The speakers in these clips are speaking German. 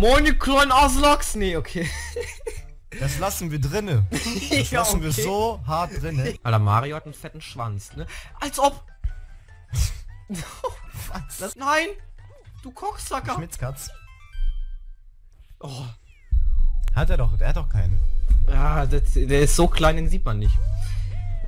Kleinen Aslaks! Nee, okay. Das lassen wir drinne. Das Ja, lassen wir okay. so hart drinne. Alter, Mario hat einen fetten Schwanz, ne? Als ob... Was? Das, nein! Du Kochsacker! Schmitzkatz. Oh. Hat er doch, er hat doch keinen. Ja, das, der ist so klein, den sieht man nicht.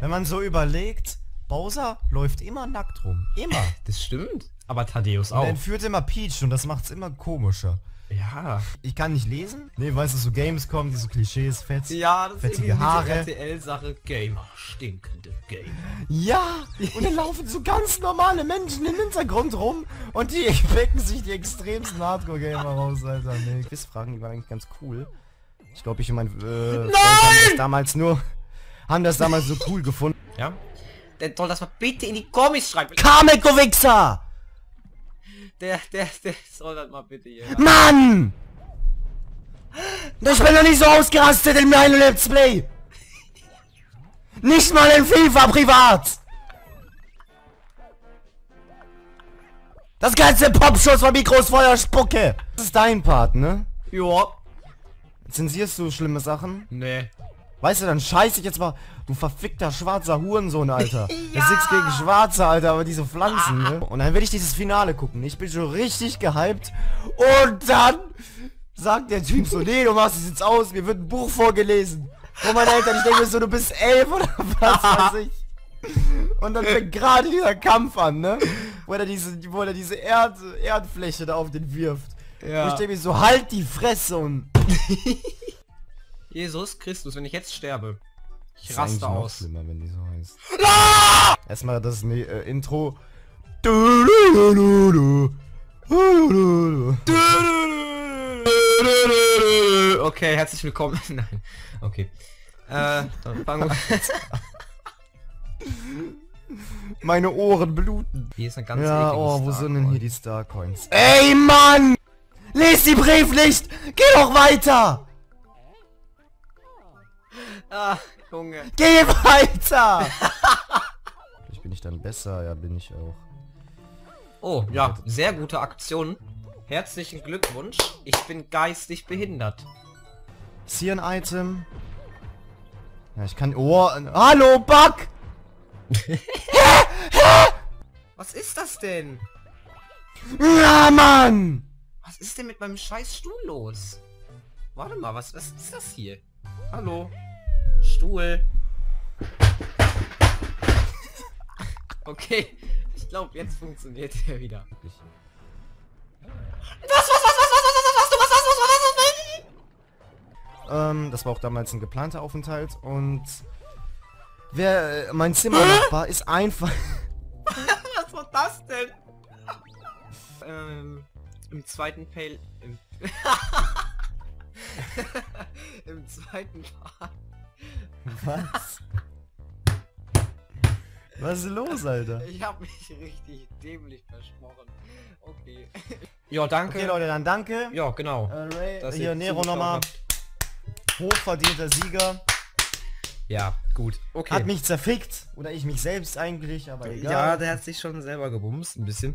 Wenn man so überlegt, Bowser läuft immer nackt rum. Immer. Das stimmt. Aber Thaddeus Und auch. er entführt immer Peach und das macht's immer komischer. Ja. Ich kann nicht lesen. Nee, weißt du, so Games kommen, diese Klischees, fett. Ja, das Fettige irgendwie Haare. RTL-Sache. Gamer, stinkende Gamer. Ja, und dann laufen so ganz normale Menschen im Hintergrund rum und die wecken sich die extremsten Hardcore-Gamer raus, Alter. Nee, Quizfragen, die waren eigentlich ganz cool. Ich glaube, ich und mein äh, Freund haben das damals nur, haben das damals so cool gefunden. Ja? Der soll das mal bitte in die Comics schreiben. Kameko-Wichser! Der, der, der soll das mal bitte hier. Mann! Ich bin doch nicht so ausgerastet in meinem Let's Play! Nicht mal in FIFA privat! Das ganze Popschuss von Mikros Feuer Spucke! Das ist dein Part, ne? Ja. Zensierst du schlimme Sachen? Nee. Weißt du, dann scheiß ich jetzt mal. Du verfickter schwarzer Hurensohn, Alter. Das ist nichts gegen Schwarze, Alter, aber diese Pflanzen, ne? Und dann werde ich dieses Finale gucken. Ich bin schon richtig gehypt. Und dann sagt der Typ so, nee, du machst es jetzt aus, mir wird ein Buch vorgelesen. Von meinen Eltern, ich denke mir so, du bist elf oder was weiß ich. Und dann fängt gerade dieser Kampf an, ne? Wo er diese, wo er diese Erd, Erdfläche da auf den wirft. Ja. Und ich denke mir so, halt die Fresse und... Jesus Christus, wenn ich jetzt sterbe. Ich ist eigentlich raste noch aus. schlimmer, wenn die so heißt. Erstmal das ne, äh, Intro. Okay, herzlich willkommen. Nein. Okay. Äh, dann fangen wir Meine Ohren bluten. Hier ist eine ganz Ja, oh, wo Star sind denn hier die Star Coins? Ey, Mann! Lies die Brief nicht! Geh doch weiter! Ah, Junge. Geh weiter! Vielleicht bin ich dann besser, ja, bin ich auch. Oh, ja, sehr gute Aktion. Herzlichen Glückwunsch. Ich bin geistig behindert. Ist hier ein Item? Ja, ich kann... Oh, ein- hallo, Bug! Was ist das denn? Ja, Mann! Was ist denn mit meinem scheiß Stuhl los? Warte mal, was, was ist das hier? Hallo? Stuhl. Okay, ich glaube, jetzt funktioniert er wieder. Ähm, das war auch damals ein geplanter Aufenthalt und wer äh, mein Zimmernachbar ist einfach Was war das denn? ähm, im zweiten Pale... Im, Im zweiten Part... was? Was ist los, Alter? Ich habe mich richtig dämlich versprochen. Okay. Ja, danke. Okay, Leute, dann danke. Ja, genau. Äh, Ray, Dass hier Nero nochmal. Hochverdienter Sieger. Ja, gut. Okay. Hat mich zerfickt. Oder ich mich selbst eigentlich, aber egal. ja, der hat sich schon selber gebumst, ein bisschen.